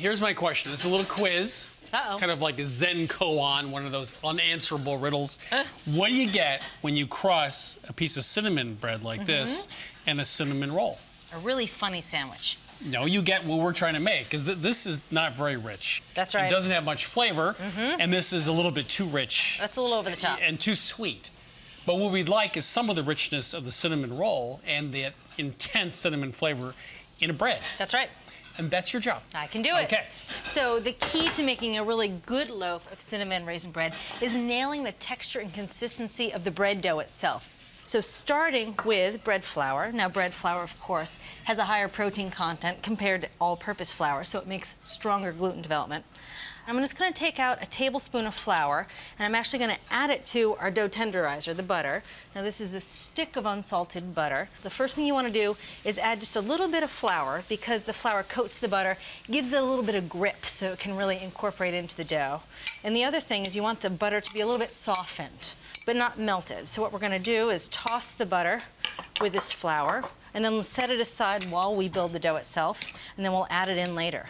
here's my question. It's a little quiz. Uh-oh. Kind of like a Zen koan, one of those unanswerable riddles. What do you get when you cross a piece of cinnamon bread like this Mm-hmm. and a cinnamon roll? A really funny sandwich. No, you get what we're trying to make because th this is not very rich. That's right. It doesn't have much flavor, mm -hmm. and this is a little bit too rich That's a little over the top. and too sweet. But what we'd like is some of the richness of the cinnamon roll and the intense cinnamon flavor in a bread. That's right. And that's your job. I can do it. Okay. So the key to making a really good loaf of cinnamon raisin bread is nailing the texture and consistency of the bread dough itself. So starting with bread flour. Now bread flour, of course, has a higher protein content compared to all-purpose flour, so it makes stronger gluten development. I'm just going to take out a tablespoon of flour, and I'm actually going to add it to our dough tenderizer, the butter. Now this is a stick of unsalted butter. The first thing you want to do is add just a little bit of flour because the flour coats the butter, gives it a little bit of grip so it can really incorporate into the dough. And the other thing is you want the butter to be a little bit softened, but not melted. So what we're going to do is toss the butter with this flour, and then set it aside while we build the dough itself, and then we'll add it in later.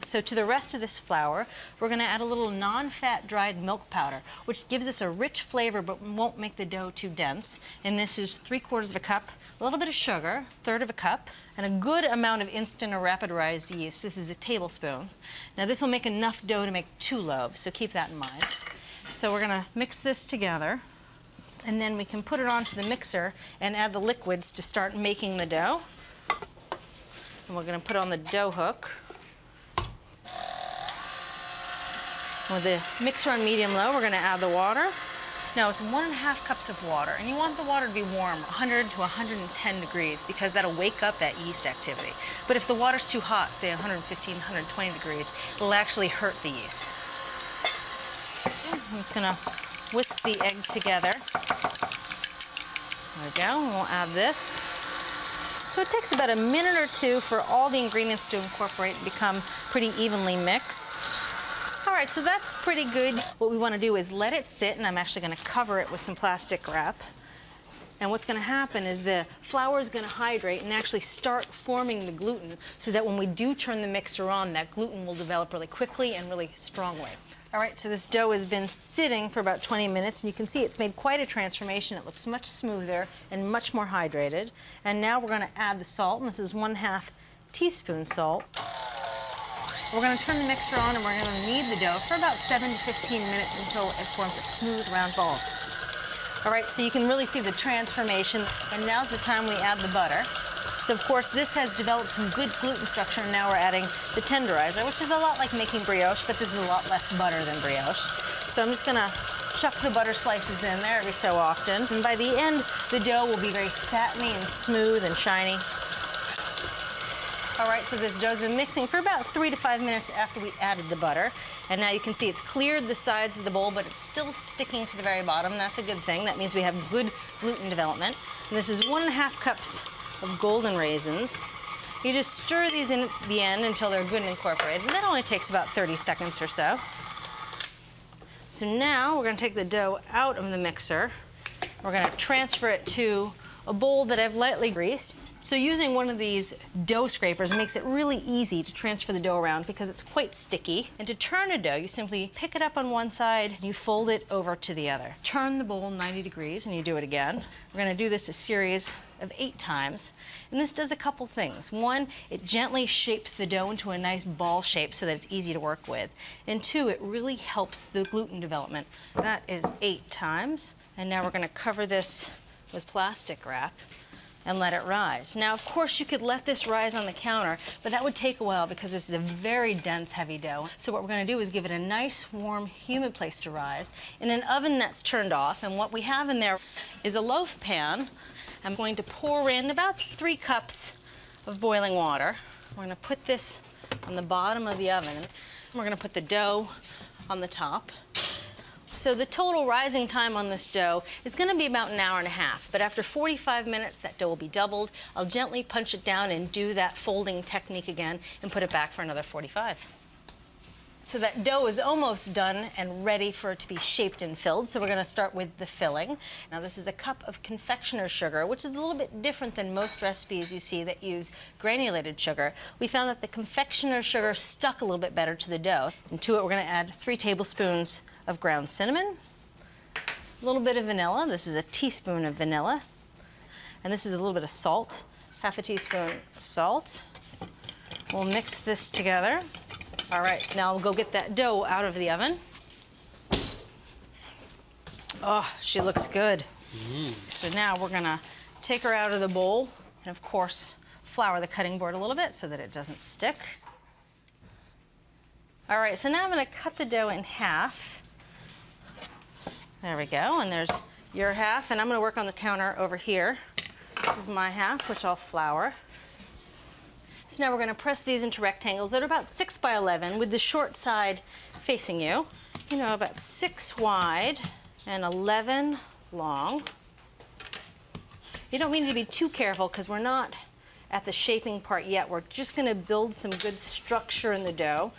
So to the rest of this flour, we're going to add a little non-fat dried milk powder, which gives us a rich flavor but won't make the dough too dense. And this is three quarters of a cup, a little bit of sugar, third of a cup, and a good amount of instant or rapid rise yeast. This is a tablespoon. Now this will make enough dough to make two loaves, so keep that in mind. So we're going to mix this together, and then we can put it onto the mixer and add the liquids to start making the dough. And we're going to put on the dough hook. With the mixer on medium low, we're gonna add the water. Now it's one and a half cups of water, and you want the water to be warm, 100 to 110 degrees, because that'll wake up that yeast activity. But if the water's too hot, say 115, 120 degrees, it'll actually hurt the yeast. I'm just gonna whisk the egg together. There we go, and we'll add this. So it takes about a minute or two for all the ingredients to incorporate and become pretty evenly mixed. All right, so that's pretty good. What we want to do is let it sit, and I'm actually going to cover it with some plastic wrap. And what's going to happen is the flour is going to hydrate and actually start forming the gluten so that when we do turn the mixer on, that gluten will develop really quickly and really strongly. All right, so this dough has been sitting for about 20 minutes, and you can see it's made quite a transformation. It looks much smoother and much more hydrated. And now we're going to add the salt, and this is one half teaspoon salt. We're going to turn the mixer on and we're going to knead the dough for about 7 to 15 minutes until it forms a smooth round ball. All right, so you can really see the transformation, and now's the time we add the butter. So of course this has developed some good gluten structure, and now we're adding the tenderizer, which is a lot like making brioche, but this is a lot less butter than brioche. So I'm just gonna chuck the butter slices in there every so often, and by the end, the dough will be very satiny and smooth and shiny. All right, so this dough's been mixing for about three to five minutes after we added the butter. And now you can see it's cleared the sides of the bowl, but it's still sticking to the very bottom. That's a good thing. That means we have good gluten development. And this is one and a half cups of golden raisins. You just stir these in at the end until they're good and incorporated. And that only takes about 30 seconds or so. So now we're gonna take the dough out of the mixer. We're gonna transfer it to a bowl that I've lightly greased. So using one of these dough scrapers makes it really easy to transfer the dough around because it's quite sticky. And to turn a dough, you simply pick it up on one side and you fold it over to the other. Turn the bowl 90 degrees and you do it again. We're gonna do this a series of eight times. And this does a couple things. One, it gently shapes the dough into a nice ball shape so that it's easy to work with. And two, it really helps the gluten development. That is eight times. And now we're gonna cover this with plastic wrap and let it rise. Now, of course, you could let this rise on the counter, but that would take a while because this is a very dense, heavy dough. So what we're gonna do is give it a nice, warm, humid place to rise in an oven that's turned off. And what we have in there is a loaf pan. I'm going to pour in about three cups of boiling water. We're gonna put this on the bottom of the oven. We're gonna put the dough on the top. So the total rising time on this dough is going to be about an hour and a half, but after 45 minutes that dough will be doubled. I'll gently punch it down and do that folding technique again and put it back for another 45. So that dough is almost done and ready for it to be shaped and filled. So we're going to start with the filling. Now this is a cup of confectioner's sugar, which is a little bit different than most recipes you see that use granulated sugar. We found that the confectioner's sugar stuck a little bit better to the dough. And to it we're going to add three tablespoons of ground cinnamon, a little bit of vanilla. This is a teaspoon of vanilla. And this is a little bit of salt, half a teaspoon of salt. We'll mix this together. All right, now we'll go get that dough out of the oven. Oh, she looks good. Mm. So now we're gonna take her out of the bowl and of course flour the cutting board a little bit so that it doesn't stick. All right, so now I'm gonna cut the dough in half. There we go, and there's your half, and I'm gonna work on the counter over here. This is my half, which I'll flour. So now we're going to press these into rectangles that are about 6 by 11 with the short side facing you. You know, about 6 wide and 11 long. You don't need to be too careful because we're not at the shaping part yet. We're just going to build some good structure in the dough.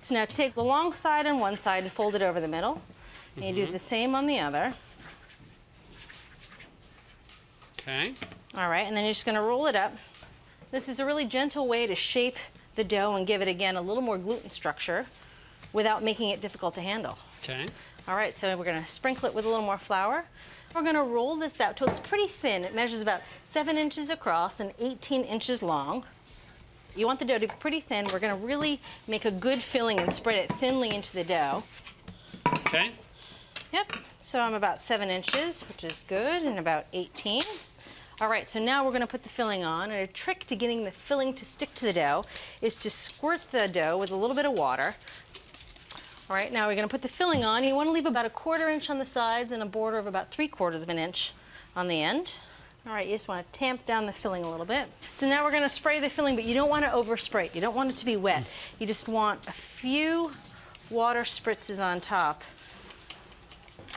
So now take the long side on one side and fold it over the middle. And you do mm-hmm. the same on the other. Okay. All right, and then you're just going to roll it up. This is a really gentle way to shape the dough and give it, again, a little more gluten structure without making it difficult to handle. Okay. All right, so we're going to sprinkle it with a little more flour. We're going to roll this out till it's pretty thin. It measures about 7 inches across and 18 inches long. You want the dough to be pretty thin. We're going to really make a good filling and spread it thinly into the dough. Okay. Yep, so I'm about 7 inches, which is good, and about 18. All right, so now we're going to put the filling on. And a trick to getting the filling to stick to the dough is to squirt the dough with a little bit of water. All right, now we're going to put the filling on. You want to leave about a quarter inch on the sides and a border of about three quarters of an inch on the end. All right, you just want to tamp down the filling a little bit. So now we're going to spray the filling, but you don't want to overspray it. You don't want it to be wet. You just want a few water spritzes on top.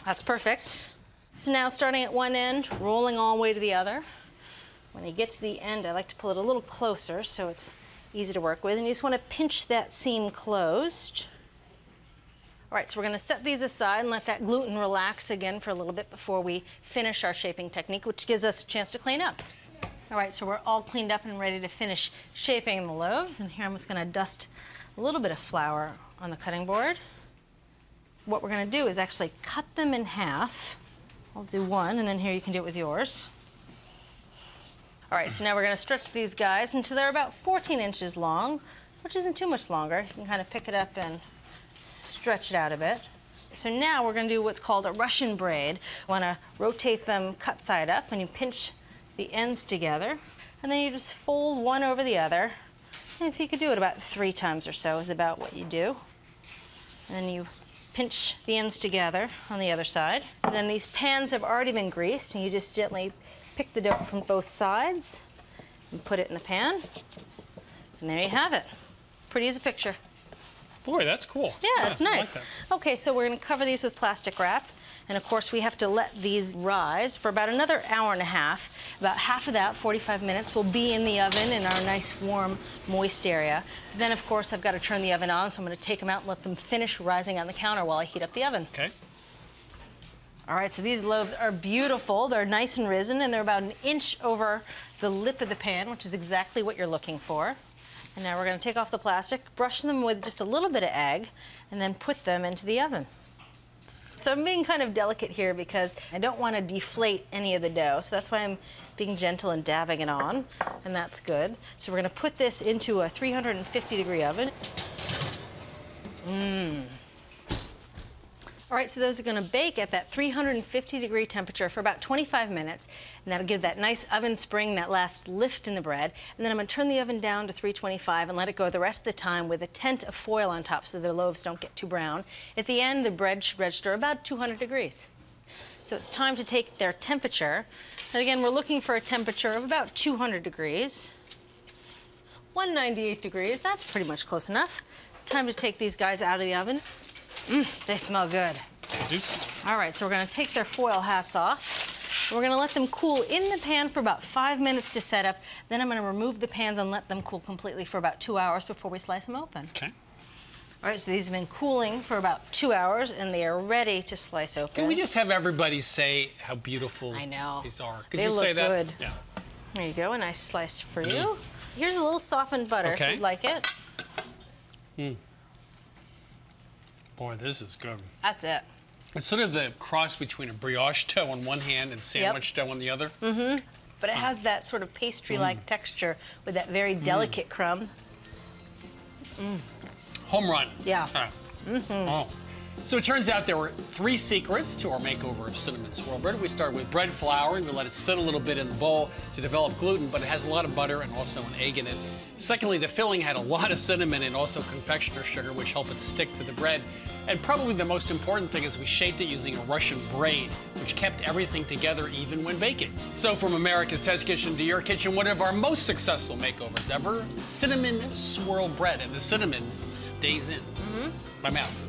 That's perfect. So now starting at one end, rolling all the way to the other. When you get to the end, I like to pull it a little closer so it's easy to work with. And you just want to pinch that seam closed. All right, so we're going to set these aside and let that gluten relax again for a little bit before we finish our shaping technique, which gives us a chance to clean up. All right, so we're all cleaned up and ready to finish shaping the loaves. And here I'm just going to dust a little bit of flour on the cutting board. What we're going to do is actually cut them in half. I'll do one, and then here you can do it with yours. All right, so now we're going to stretch these guys until they're about 14 inches long, which isn't too much longer. You can kind of pick it up and stretch it out a bit. So now we're going to do what's called a Russian braid. You want to rotate them cut side up, and you pinch the ends together, and then you just fold one over the other. And if you could do it about three times or so is about what you do. And then you pinch the ends together on the other side. And then these pans have already been greased, and you just gently pick the dough from both sides and put it in the pan. And there you have it. Pretty as a picture. Boy, that's cool. Yeah, it's I like nice. okay, so we're going to cover these with plastic wrap. And of course, we have to let these rise for about another hour and a half. About half of that, 45 minutes, will be in the oven in our nice, warm, moist area. Then, of course, I've got to turn the oven on, so I'm going to take them out and let them finish rising on the counter while I heat up the oven. Okay. All right, so these loaves are beautiful. They're nice and risen, and they're about an inch over the lip of the pan, which is exactly what you're looking for. And now we're going to take off the plastic, brush them with just a little bit of egg, and then put them into the oven. So I'm being kind of delicate here because I don't want to deflate any of the dough. So that's why I'm being gentle and dabbing it on, and that's good. So we're going to put this into a 350 degree oven. Mmm. All right, so those are going to bake at that 350 degree temperature for about 25 minutes, and that'll give that nice oven spring, that last lift in the bread. And then I'm going to turn the oven down to 325 and let it go the rest of the time with a tent of foil on top so the loaves don't get too brown. At the end, the bread should register about 200 degrees. So it's time to take their temperature. And again, we're looking for a temperature of about 200 degrees. 198 degrees, that's pretty much close enough. Time to take these guys out of the oven. Mmm, they smell good. Do some. All right, so we're gonna take their foil hats off. We're gonna let them cool in the pan for about five minutes to set up. Then I'm gonna remove the pans and let them cool completely for about two hours before we slice them open. Okay. All right, so these have been cooling for about two hours, and they are ready to slice open. Can we just have everybody say how beautiful I know. these are? Could They you say look that? good. Yeah. There you go, a nice slice for you. Here's a little softened butter if you'd like it. Mm. Boy, this is good. That's it. It's sort of the cross between a brioche dough on one hand and sandwich dough on the other. Mm-hmm. But it has that sort of pastry-like texture with that very delicate crumb. Home run. Yeah. Ah. Oh. So it turns out there were three secrets to our makeover of cinnamon swirl bread. We start with bread flour and we let it sit a little bit in the bowl to develop gluten, but it has a lot of butter and also an egg in it. Secondly, the filling had a lot of cinnamon and also confectioner sugar, which helped it stick to the bread. And probably the most important thing is we shaped it using a Russian braid, which kept everything together even when baking. So from America's Test Kitchen to your kitchen, one of our most successful makeovers ever, cinnamon swirl bread. And the cinnamon stays in mm-hmm. my mouth.